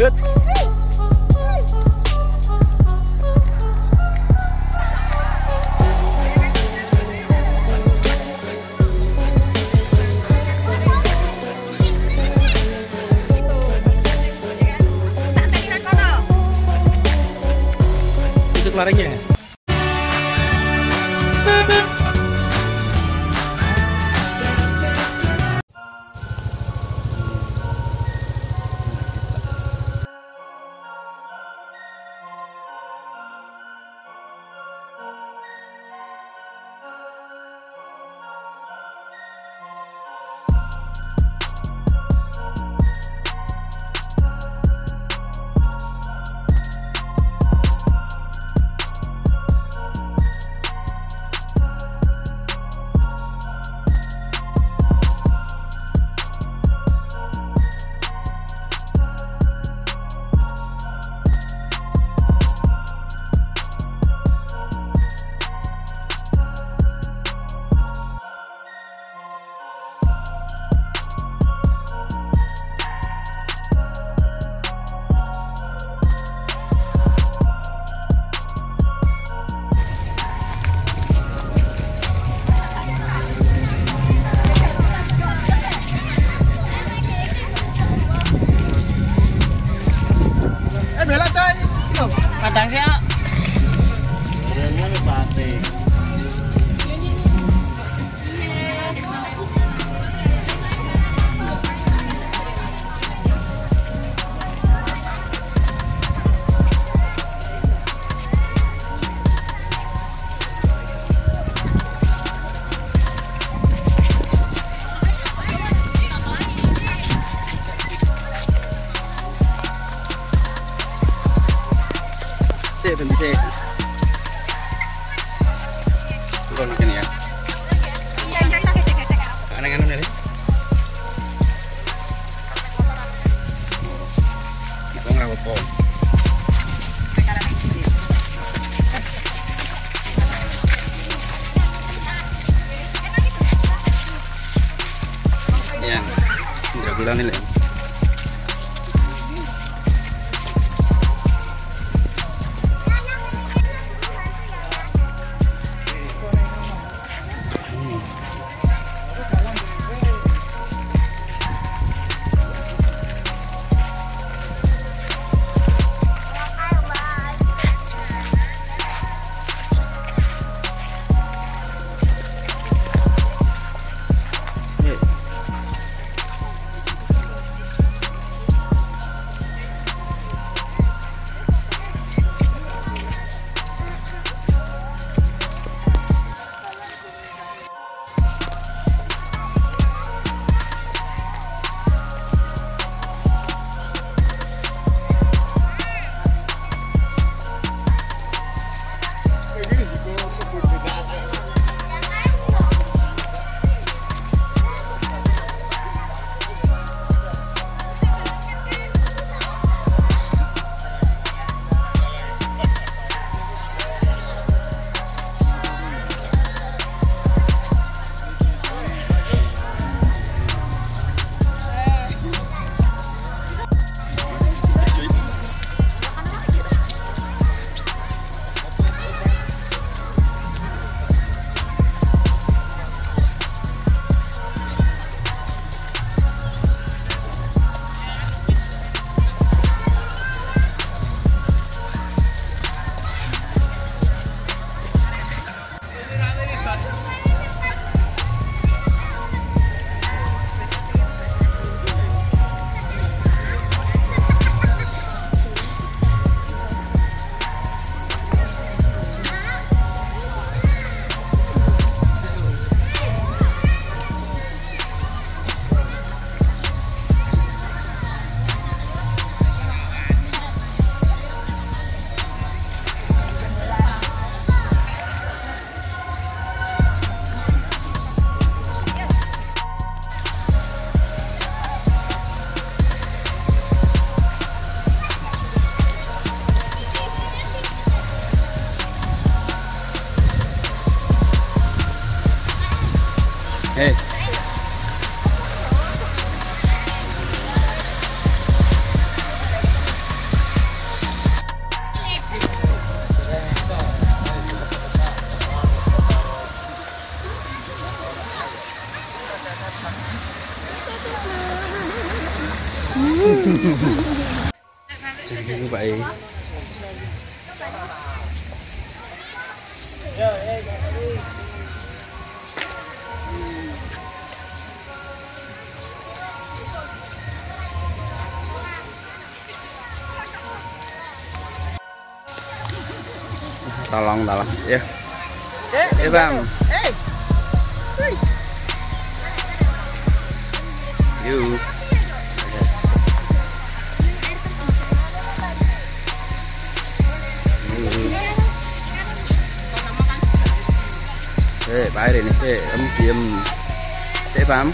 Good. Xin như vậy. vị tolong tolong ya ya bang you. thế bài này. Sẽ âm kiếm sẽ bám.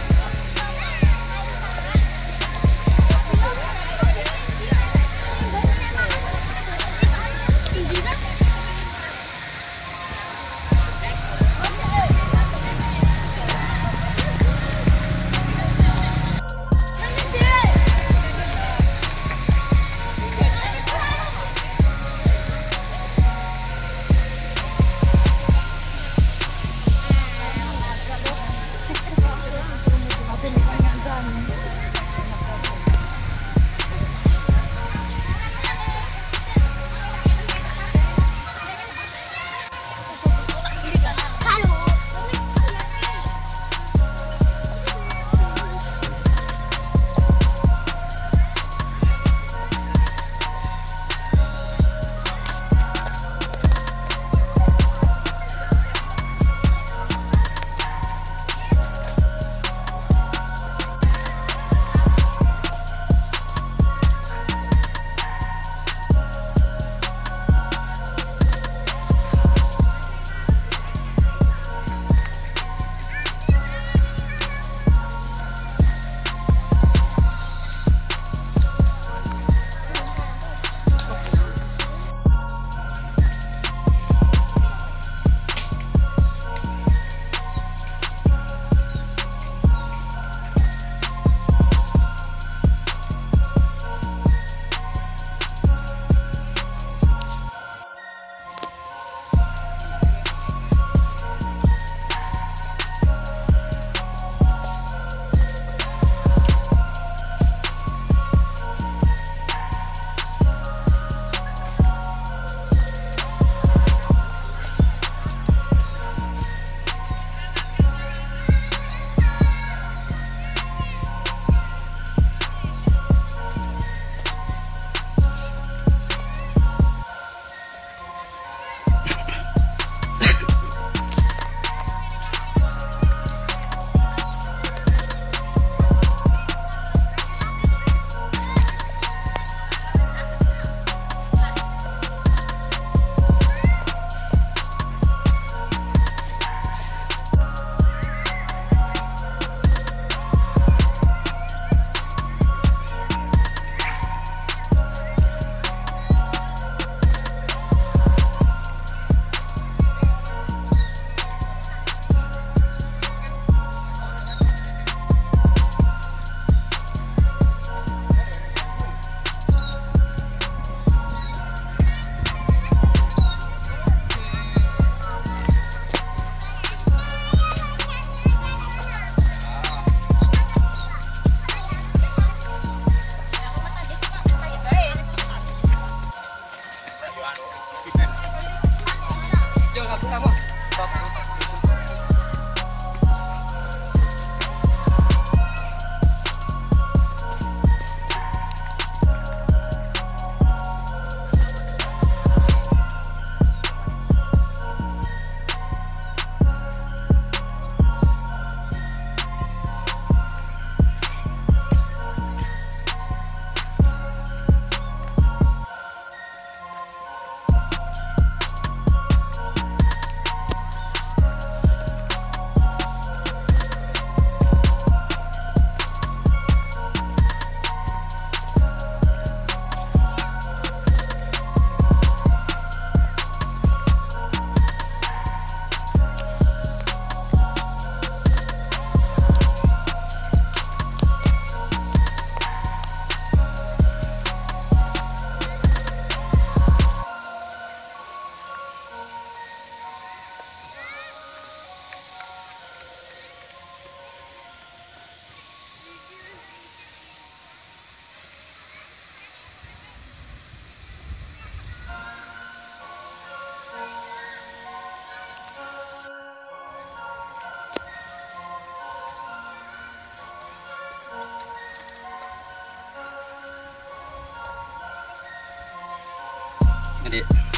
it.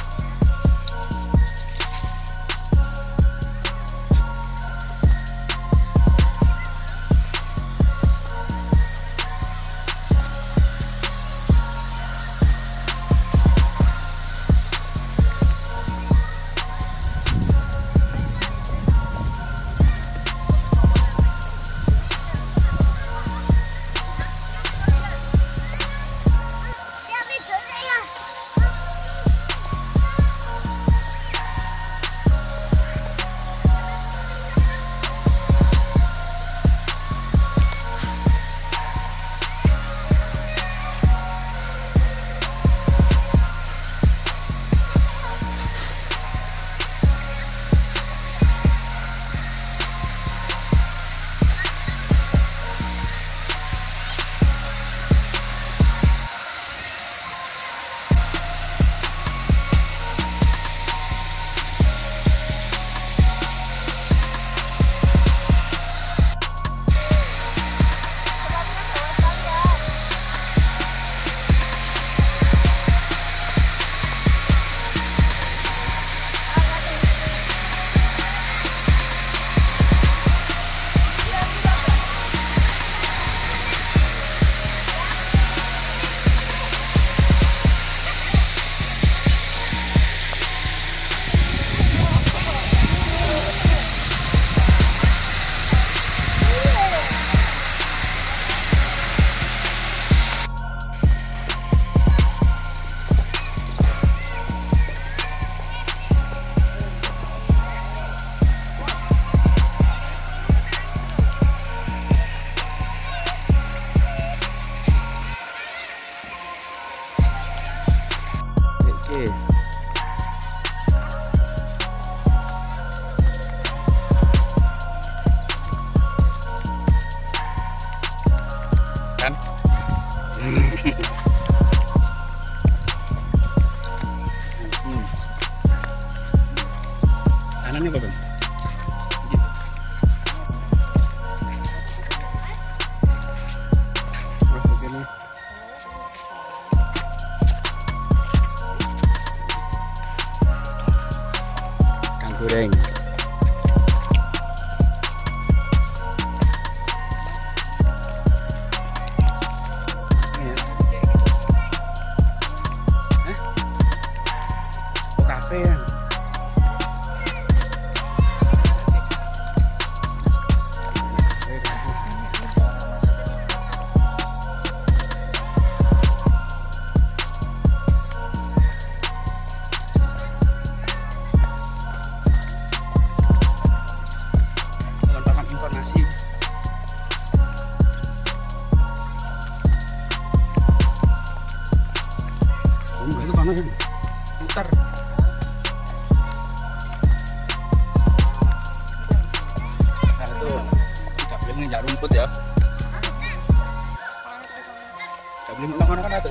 Belum makan kan enggak?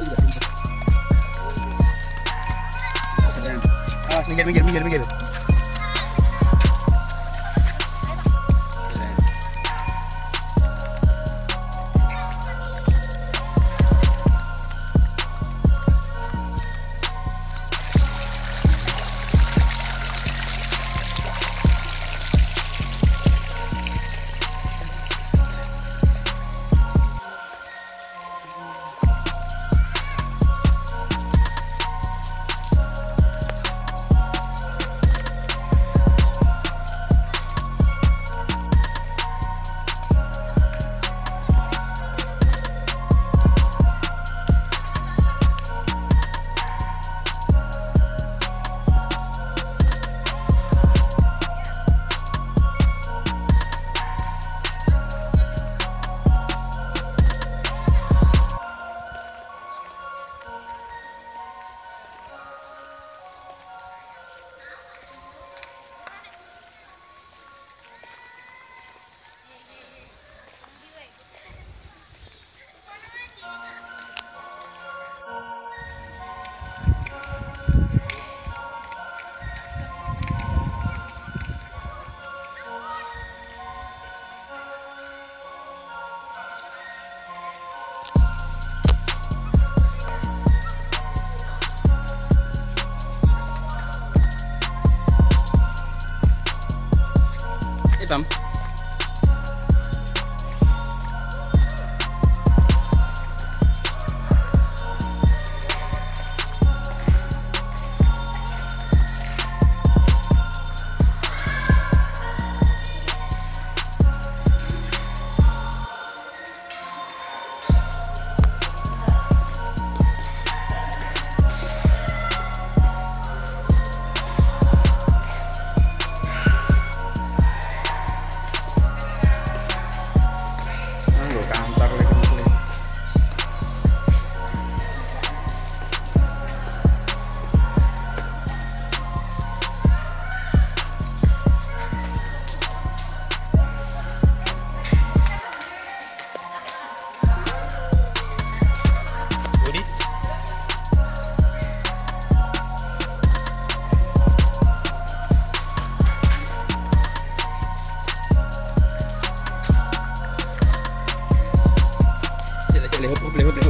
Minggir minggir minggir minggir. Play, play.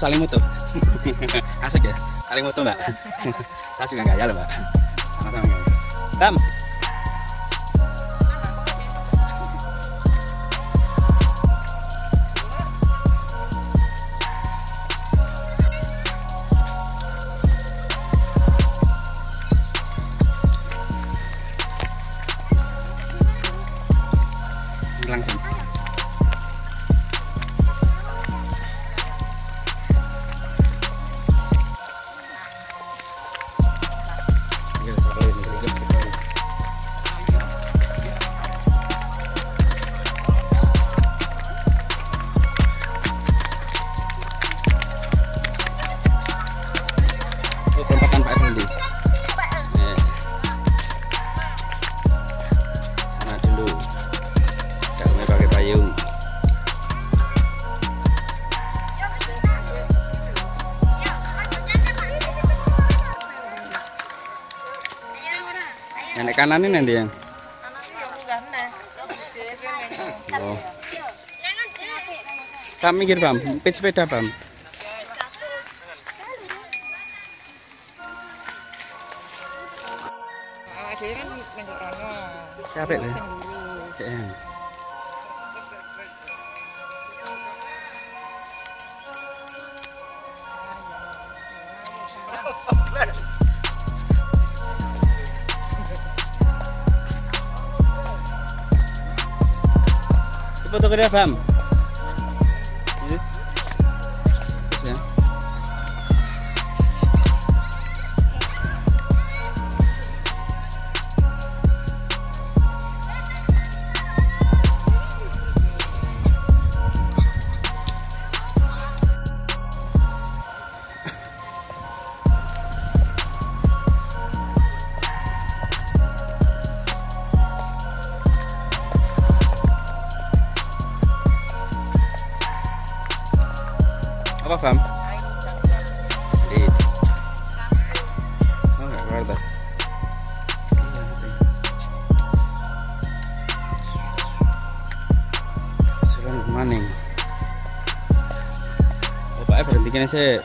Saling mutu. Asik ya, saling mutu mbak. Saya juga gaya loh mbak. Sama-sama. Bam. langsung. Kanan ini nanti yang. Oh. Pak mikir Bam, pit sepeda Bam. Capek lah. دغري افهمها Apa? Sedikit. Oh, nggak keluar tuh. Iya, oke. Sulan maning. Oh, Pak, berhenti kene sih.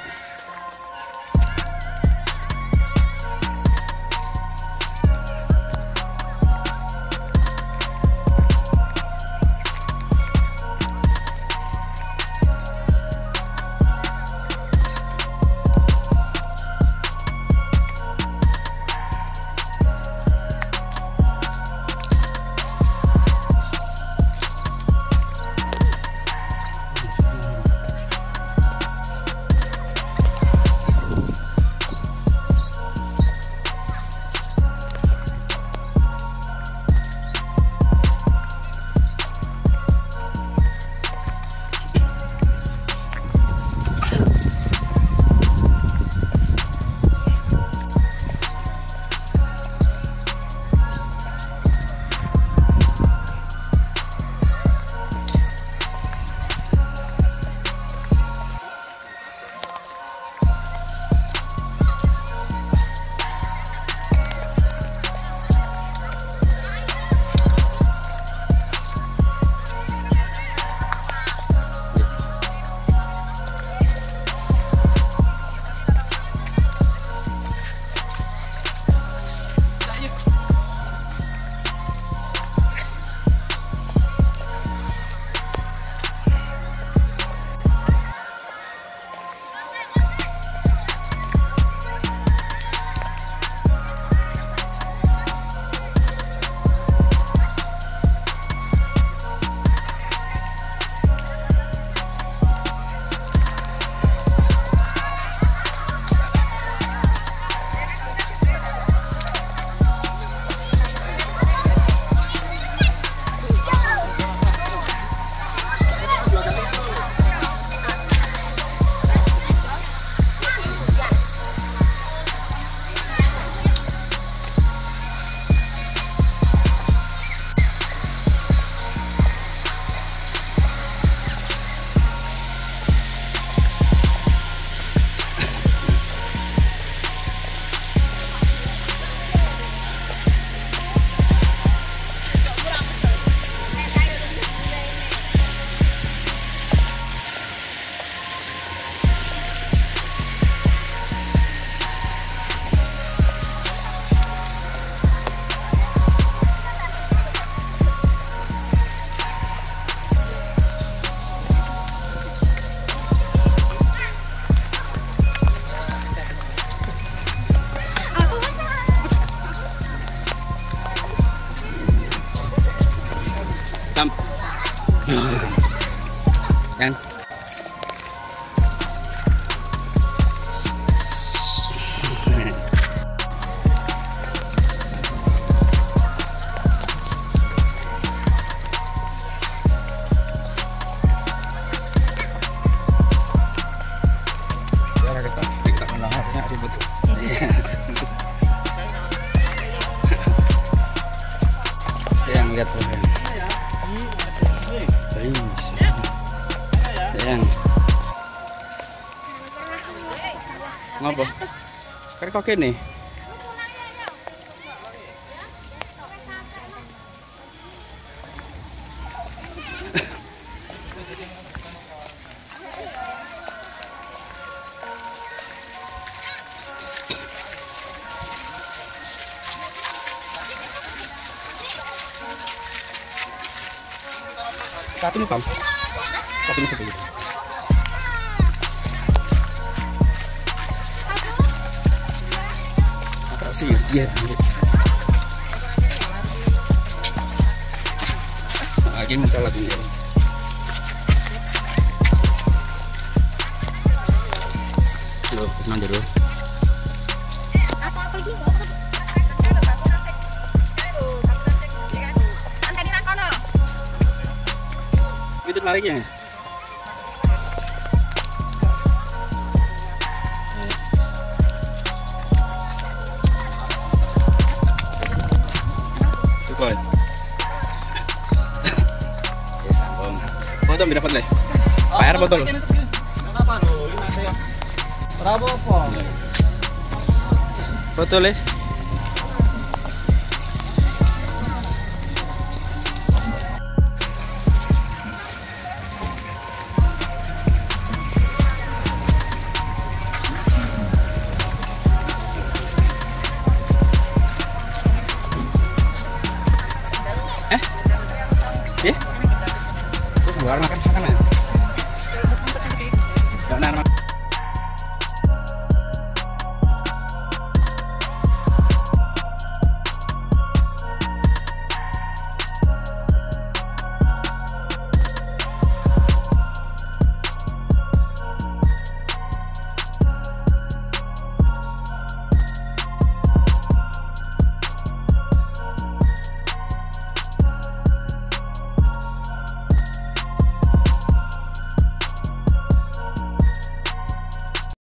Kan kok sih? Iya. Lagi mencolok ini. Loh, senang jero. Itu lariknya. Foto ambil dapat lo? Ini saya. Berapa apa? Botol leh.